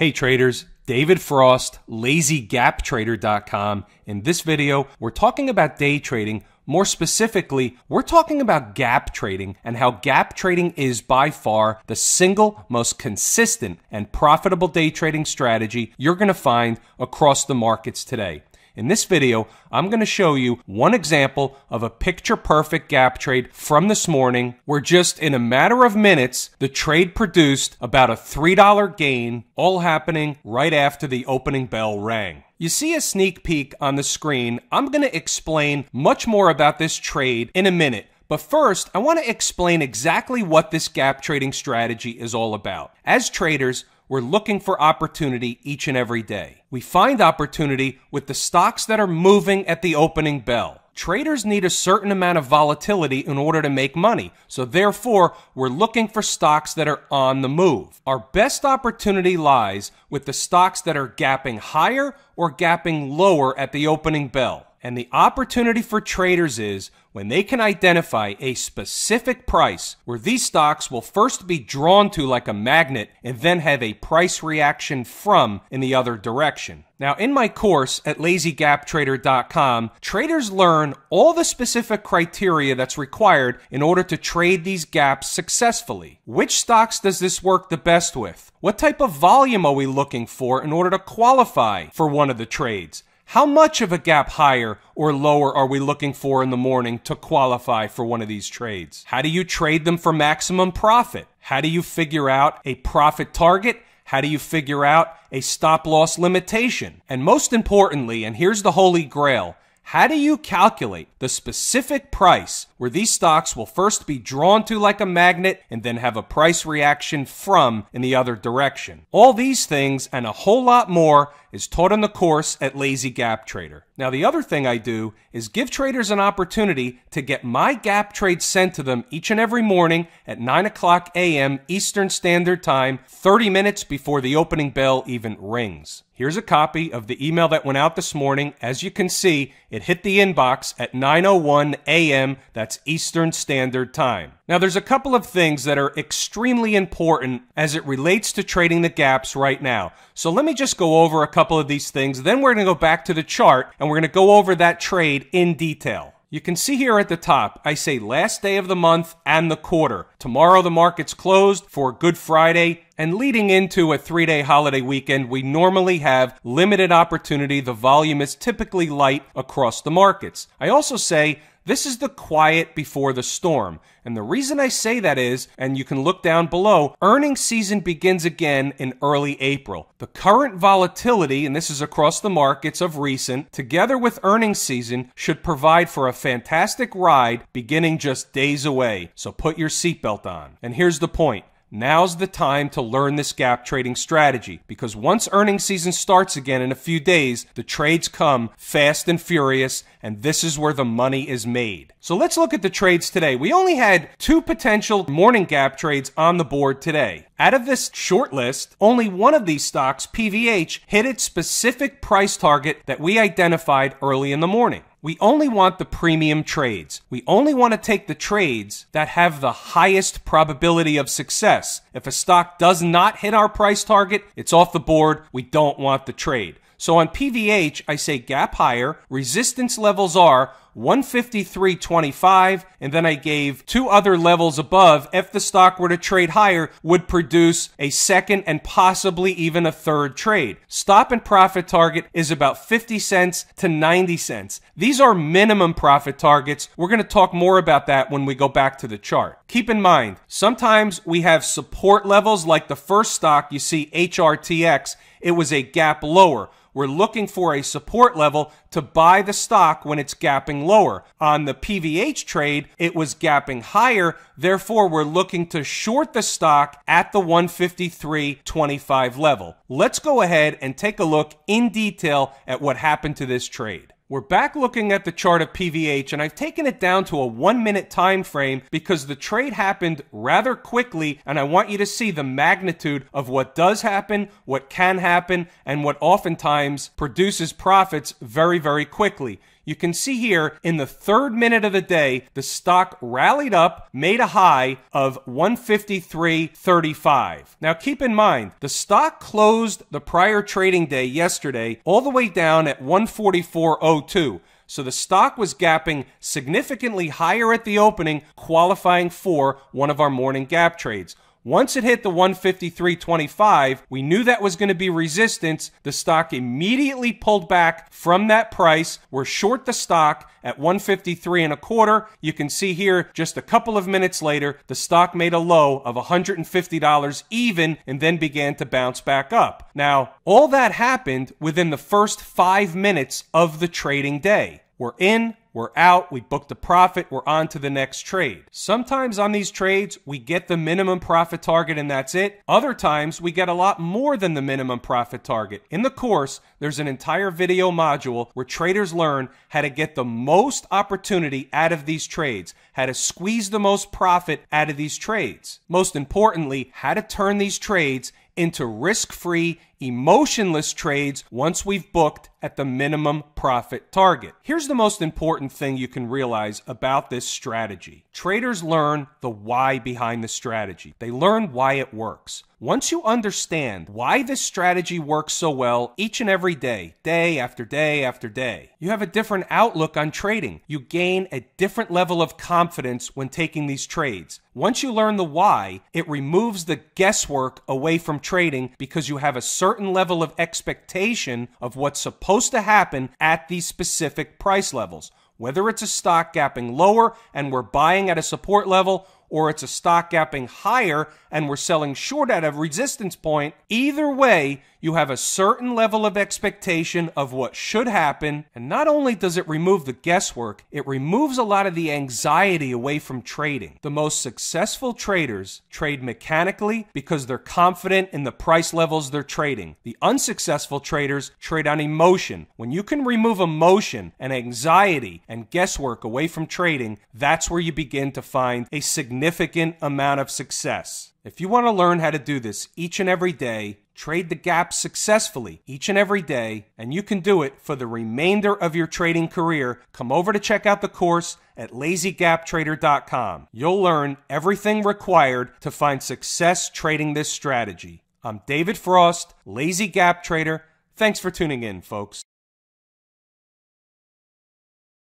Hey traders, David Frost, lazygaptrader.com. In this video, we're talking about day trading. More specifically, we're talking about gap trading and how gap trading is by far the single most consistent and profitable day trading strategy you're going to find across the markets today. In this video, I'm going to show you one example of a picture perfect gap trade from this morning where just in a matter of minutes, the trade produced about a $3 gain, all happening right after the opening bell rang. You see a sneak peek on the screen. I'm going to explain much more about this trade in a minute. But first, I want to explain exactly what this gap trading strategy is all about. As traders, we're looking for opportunity each and every day. We find opportunity with the stocks that are moving at the opening bell. Traders need a certain amount of volatility in order to make money. So therefore, we're looking for stocks that are on the move. Our best opportunity lies with the stocks that are gapping higher or gapping lower at the opening bell. And the opportunity for traders is when they can identify a specific price where these stocks will first be drawn to like a magnet and then have a price reaction from in the other direction. Now, in my course at lazygaptrader.com, traders learn all the specific criteria that's required in order to trade these gaps successfully. Which stocks does this work the best with? What type of volume are we looking for in order to qualify for one of the trades? How much of a gap higher or lower are we looking for in the morning to qualify for one of these trades? How do you trade them for maximum profit? How do you figure out a profit target? How do you figure out a stop loss limitation? And most importantly, and here's the holy grail, how do you calculate the specific price where these stocks will first be drawn to like a magnet and then have a price reaction from in the other direction? All these things and a whole lot more is taught in the course at Lazy Gap Trader. Now, the other thing I do is give traders an opportunity to get my gap trade sent to them each and every morning at 9 o'clock a.m. Eastern Standard Time, 30 minutes before the opening bell even rings. Here's a copy of the email that went out this morning. As you can see, it hit the inbox at 9:01 a.m. That's Eastern Standard Time. Now, there's a couple of things that are extremely important as it relates to trading the gaps right now. So let me just go over a couple of these things. Then we're going to go back to the chart and we're going to go over that trade in detail. You can see here at the top, I say last day of the month and the quarter. Tomorrow the market's closed for Good Friday and leading into a three day holiday weekend, we normally have limited opportunity. The volume is typically light across the markets. I also say this is the quiet before the storm. And the reason I say that is, and you can look down below, earnings season begins again in early April. The current volatility, and this is across the markets of recent, together with earnings season, should provide for a fantastic ride beginning just days away. So put your seatbelt on. And here's the point. Now's the time to learn this gap trading strategy because once earnings season starts again in a few days, the trades come fast and furious, and this is where the money is made. So let's look at the trades today. We only had two potential morning gap trades on the board today. Out of this short list, only one of these stocks, PVH, hit its specific price target that we identified early in the morning. We only want the premium trades. We only want to take the trades that have the highest probability of success. If a stock does not hit our price target, it's off the board. We don't want the trade. So on PVH, I say gap higher. Resistance levels are 153.25, and then I gave two other levels above. If the stock were to trade higher, would produce a second and possibly even a third trade. Stop and profit target is about 50 cents to 90 cents. These are minimum profit targets. We're going to talk more about that when we go back to the chart. Keep in mind, sometimes we have support levels like the first stock you see HRTX. It was a gap lower. We're looking for a support level to buy the stock when it's gapping lower. On the PVH trade, it was gapping higher. Therefore, we're looking to short the stock at the 153.25 level. Let's go ahead and take a look in detail at what happened to this trade. We're back looking at the chart of PVH and I've taken it down to a one minute time frame because the trade happened rather quickly and I want you to see the magnitude of what does happen, what can happen, and what oftentimes produces profits very, very quickly. You can see here in the third minute of the day, the stock rallied up, made a high of 153.35. Now keep in mind, the stock closed the prior trading day yesterday all the way down at 144.02. So the stock was gapping significantly higher at the opening, qualifying for one of our morning gap trades. Once it hit the 153.25, we knew that was going to be resistance. The stock immediately pulled back from that price. We're short the stock at 153 and a quarter. You can see here just a couple of minutes later, the stock made a low of $150 even and then began to bounce back up. Now, all that happened within the first five minutes of the trading day. We're in, we're out, we booked a profit, we're on to the next trade. Sometimes on these trades, we get the minimum profit target and that's it. Other times, we get a lot more than the minimum profit target. In the course, there's an entire video module where traders learn how to get the most opportunity out of these trades, how to squeeze the most profit out of these trades. Most importantly, how to turn these trades into risk free, emotionless trades once we've booked at the minimum profit target. Here's the most important thing you can realize about this strategy traders learn the why behind the strategy, they learn why it works. Once you understand why this strategy works so well each and every day, day after day after day, you have a different outlook on trading. You gain a different level of confidence when taking these trades. Once you learn the why, it removes the guesswork away from trading because you have a certain level of expectation of what's supposed to happen at these specific price levels. Whether it's a stock gapping lower and we're buying at a support level, or it's a stock gapping higher and we're selling short at a resistance point, either way, you have a certain level of expectation of what should happen. And not only does it remove the guesswork, it removes a lot of the anxiety away from trading. The most successful traders trade mechanically because they're confident in the price levels they're trading. The unsuccessful traders trade on emotion. When you can remove emotion and anxiety and guesswork away from trading, that's where you begin to find a significant amount of success. If you want to learn how to do this each and every day, trade the gap successfully each and every day, and you can do it for the remainder of your trading career, come over to check out the course at lazygaptrader.com. You'll learn everything required to find success trading this strategy. I'm David Frost, Lazy Gap Trader. Thanks for tuning in, folks.